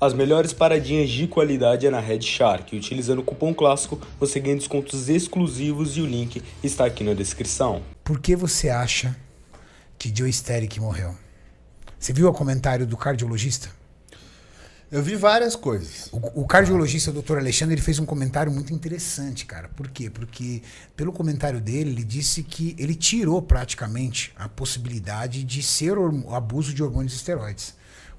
As melhores paradinhas de qualidade é na Red Shark. Utilizando o cupom clássico, você ganha descontos exclusivos e o link está aqui na descrição. Por que você acha que Joe Steric morreu? Você viu o comentário do cardiologista? Eu vi várias coisas. O, o cardiologista, o Dr. Alexandre, ele fez um comentário muito interessante, cara. Por quê? Porque, pelo comentário dele, ele disse que ele tirou praticamente a possibilidade de ser o abuso de hormônios esteroides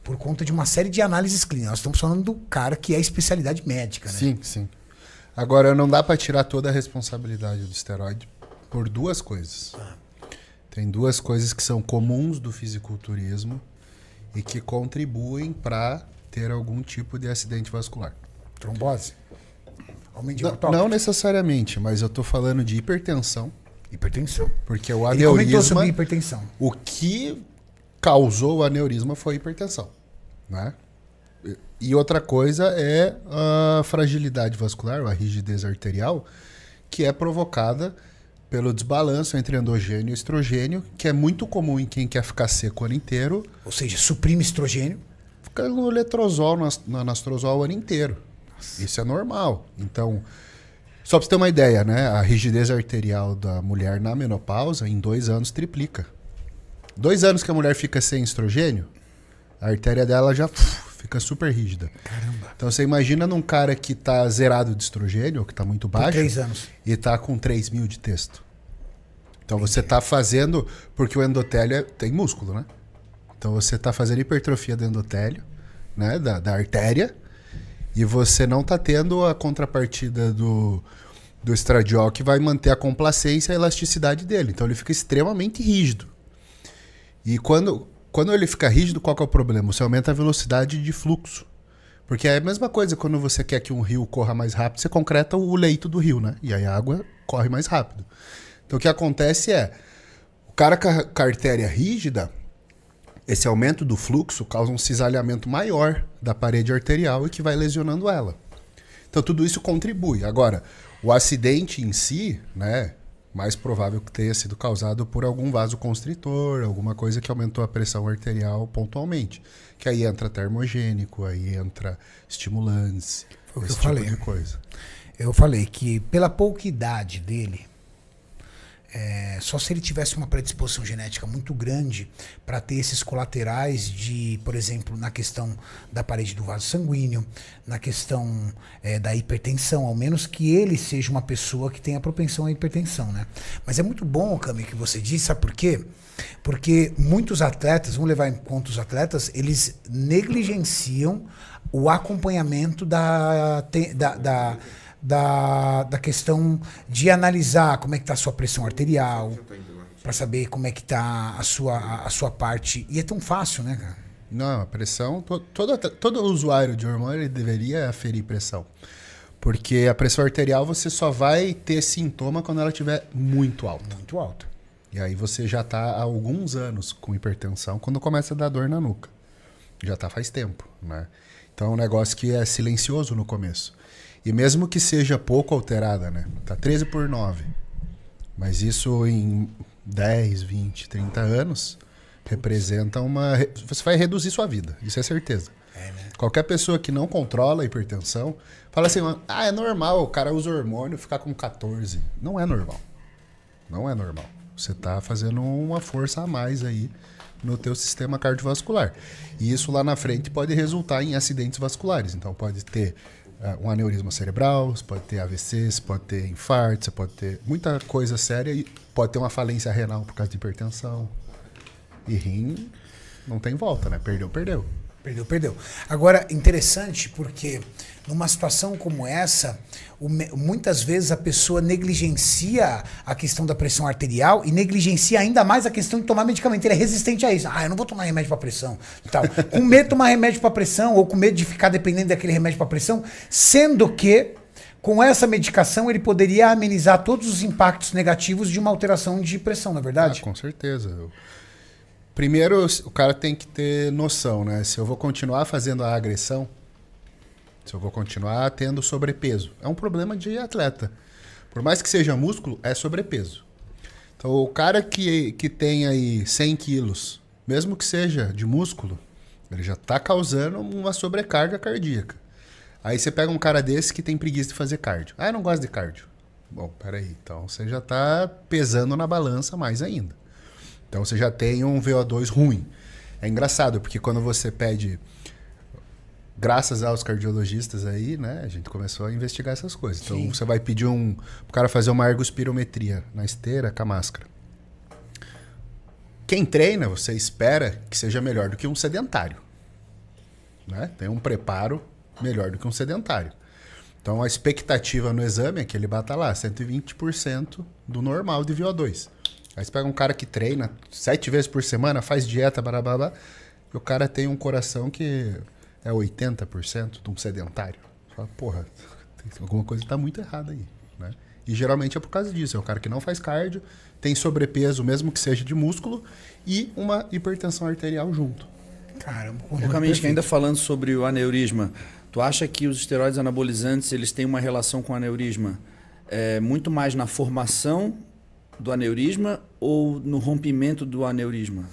por conta de uma série de análises clínicas. Nós estamos falando do cara que é especialidade médica, né? Sim, sim. Agora, não dá para tirar toda a responsabilidade do esteroide por duas coisas. Ah. Tem duas coisas que são comuns do fisiculturismo e que contribuem para ter algum tipo de acidente vascular. Trombose? Aumento de não, não necessariamente, mas eu estou falando de hipertensão. Hipertensão. Porque o aneurisma. Ele comentou sobre hipertensão. O que causou o aneurisma foi a hipertensão. Né? E outra coisa é a fragilidade vascular, a rigidez arterial, que é provocada pelo desbalanço entre endogênio e estrogênio, que é muito comum em quem quer ficar seco o ano inteiro. Ou seja, suprime estrogênio. Fica no letrozol, no anastrozol o ano inteiro. Nossa. Isso é normal. Então, só para você ter uma ideia, né? A rigidez arterial da mulher na menopausa, em dois anos, triplica. Dois anos que a mulher fica sem estrogênio, a artéria dela já fica super rígida. Caramba. Então você imagina num cara que tá zerado de estrogênio, ou que tá muito baixo. Por três anos. E tá com 3 mil de texto. Então você tá fazendo. Porque o endotélio é, tem músculo, né? Então você tá fazendo hipertrofia do endotélio, né? Da, da artéria. E você não tá tendo a contrapartida do, do estradiol que vai manter a complacência e a elasticidade dele. Então ele fica extremamente rígido. E quando, quando ele fica rígido, qual é o problema? Você aumenta a velocidade de fluxo. Porque é a mesma coisa quando você quer que um rio corra mais rápido, você concreta o leito do rio, né? E aí a água corre mais rápido. Então o que acontece é, o cara com a artéria rígida, esse aumento do fluxo causa um cisalhamento maior da parede arterial e que vai lesionando ela. Então tudo isso contribui. Agora, o acidente em si, né? Mais provável que tenha sido causado por algum vaso constritor, alguma coisa que aumentou a pressão arterial pontualmente. Que aí entra termogênico, aí entra estimulantes, Foi o que eu tipo falei. de coisa. Eu falei que pela pouca idade dele, é, só se ele tivesse uma predisposição genética muito grande para ter esses colaterais de, por exemplo, na questão da parede do vaso sanguíneo, na questão é, da hipertensão, ao menos que ele seja uma pessoa que tenha propensão à hipertensão, né? Mas é muito bom, Cami, que você disse, sabe por quê? Porque muitos atletas, vamos levar em conta os atletas, eles negligenciam o acompanhamento da, da, da da, da questão de analisar como é que está a sua pressão arterial, para saber como é que está a sua, a sua parte. E é tão fácil, né, cara? Não, a pressão, todo, todo usuário de hormônio ele deveria aferir pressão. Porque a pressão arterial você só vai ter sintoma quando ela estiver muito alta. Muito alta. E aí você já está há alguns anos com hipertensão quando começa a dar dor na nuca. Já está faz tempo, né? Então é um negócio que é silencioso no começo. E mesmo que seja pouco alterada, né? Tá 13 por 9. Mas isso em 10, 20, 30 anos representa uma. Você vai reduzir sua vida, isso é certeza. É, né? Qualquer pessoa que não controla a hipertensão fala assim: ah, é normal, o cara usa hormônio ficar com 14. Não é normal. Não é normal. Você está fazendo uma força a mais aí no teu sistema cardiovascular. E isso lá na frente pode resultar em acidentes vasculares. Então pode ter um aneurisma cerebral, você pode ter AVC, você pode ter infarto, você pode ter muita coisa séria e pode ter uma falência renal por causa de hipertensão. E rim não tem volta, né? Perdeu, perdeu. Perdeu, perdeu. Agora, interessante porque numa situação como essa, muitas vezes a pessoa negligencia a questão da pressão arterial e negligencia ainda mais a questão de tomar medicamento. Ele é resistente a isso. Ah, eu não vou tomar remédio para pressão. Tal. com medo de tomar remédio para pressão ou com medo de ficar dependendo daquele remédio para pressão, sendo que com essa medicação ele poderia amenizar todos os impactos negativos de uma alteração de pressão, na é verdade? Ah, com certeza. Eu Primeiro, o cara tem que ter noção, né? Se eu vou continuar fazendo a agressão, se eu vou continuar tendo sobrepeso. É um problema de atleta. Por mais que seja músculo, é sobrepeso. Então, o cara que, que tem aí 100 quilos, mesmo que seja de músculo, Ele já está causando uma sobrecarga cardíaca. Aí você pega um cara desse que tem preguiça de fazer cardio. Ah, eu não gosto de cardio. Bom, peraí. Então você já está pesando na balança mais ainda. Então você já tem um VO2 ruim. É engraçado, porque quando você pede. Graças aos cardiologistas aí, né? A gente começou a investigar essas coisas. Então Sim. você vai pedir um. O cara fazer uma ergospirometria na esteira com a máscara. Quem treina, você espera que seja melhor do que um sedentário. Né? Tem um preparo melhor do que um sedentário. Então a expectativa no exame é que ele bata lá 120% do normal de VO2. Aí você pega um cara que treina sete vezes por semana, faz dieta, barabá, e o cara tem um coração que é 80% de um sedentário. Você fala, porra, alguma coisa está muito errada aí. Né? E geralmente é por causa disso. É um cara que não faz cardio, tem sobrepeso, mesmo que seja de músculo, e uma hipertensão arterial junto. Caramba, Kaminsky, ainda falando sobre o aneurisma, tu acha que os esteroides anabolizantes eles têm uma relação com o aneurisma é, muito mais na formação do aneurisma ou no rompimento do aneurisma?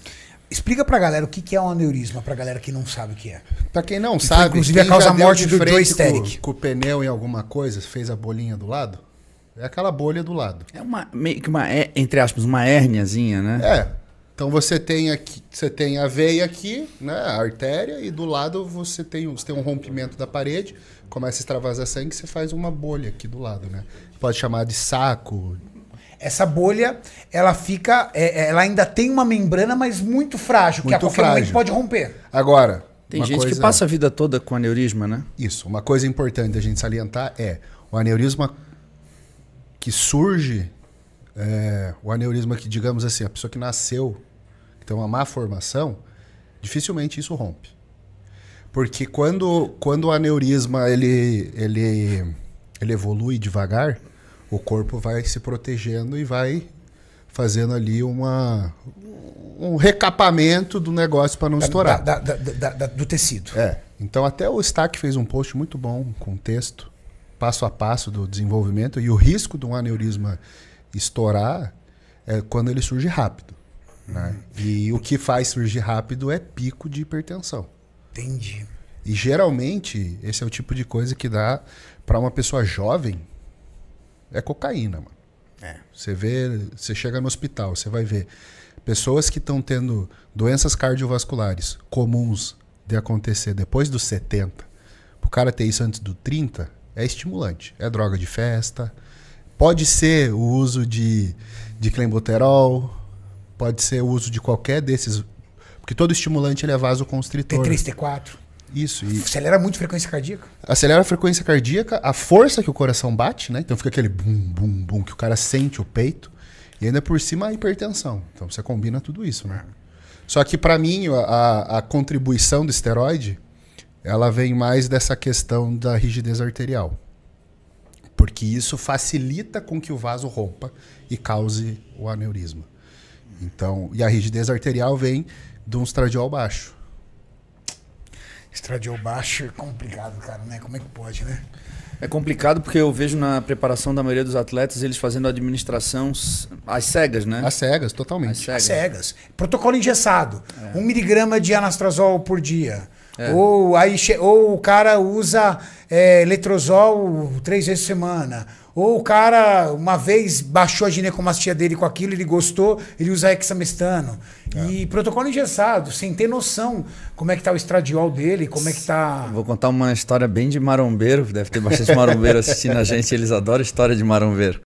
Explica pra galera o que que é um aneurisma, pra galera que não sabe o que é. Pra quem não sabe, inclusive, quem a causa já deu morte de do Joe Static. Com, com o pneu em alguma coisa, fez a bolinha do lado, é aquela bolha do lado. É uma meio que uma é, entre aspas uma hérniazinha, né? É. Então você tem aqui, você tem a veia aqui, né, a artéria, e do lado você tem, você tem um rompimento da parede, começa a extravasar sangue, você faz uma bolha aqui do lado, né? Pode chamar de saco. Essa bolha, ela fica. é- é- ela ainda tem uma membrana, mas muito frágil, que a Muito qualquer momento frágil. pode romper. Agora, Tem gente que coisa- passa a vida toda com aneurisma, né? Isso, uma coisa importante a gente salientar é o aneurisma que surge, é, o aneurisma que, digamos assim, a pessoa que nasceu, que tem uma má formação, dificilmente isso rompe. Porque quando, quando o aneurisma ele, ele, ele evolui devagar, o corpo vai se protegendo e vai fazendo ali uma, um recapamento do negócio para não Da- estourar. da- da- do tecido. É. Então até o Stack fez um post muito bom com texto, passo a passo do desenvolvimento e o risco de um aneurisma estourar é quando ele surge rápido. Né? E o que faz surgir rápido é pico de hipertensão. Entendi. E geralmente esse é o tipo de coisa que dá para uma pessoa jovem é cocaína, mano. É. Você vê, você chega no hospital, você vai ver pessoas que estão tendo doenças cardiovasculares comuns de acontecer depois dos 70. O cara ter isso antes do 30 é estimulante. É droga de festa. Pode ser o uso de, de clenbuterol, pode ser o uso de qualquer desses. Porque todo estimulante ele é vasoconstritor. T3, T4. Isso. E Acelera muito a frequência cardíaca. acelera a frequência cardíaca, a força que o coração bate, né? Então fica aquele bum, bum, bum, que o cara sente o peito. E ainda por cima a hipertensão. Então você combina tudo isso, né? Só que para mim a, a contribuição do esteroide, ela vem mais dessa questão da rigidez arterial. Porque isso facilita com que o vaso rompa e cause o aneurisma. Então, e a rigidez arterial vem de um estradiol baixo. Estradiol baixo é complicado, cara, né? Como é que pode, né? É complicado porque eu vejo na preparação da maioria dos atletas eles fazendo administração às cegas, né? Às cegas, Às totalmente. cegas. Cegas. Protocolo engessado. É. Um miligrama de anastrozol por dia. Ou, aí, ou o cara usa é, letrozol três vezes por semana. Ou o cara, uma vez, baixou a ginecomastia dele com aquilo, ele gostou, ele usa hexamestano. É. E protocolo engessado, sem ter noção como é que tá o estradiol dele, como é que tá... Vou contar uma história bem de marombeiro, deve ter bastante marombeiro assistindo a gente, eles adoram história de marombeiro.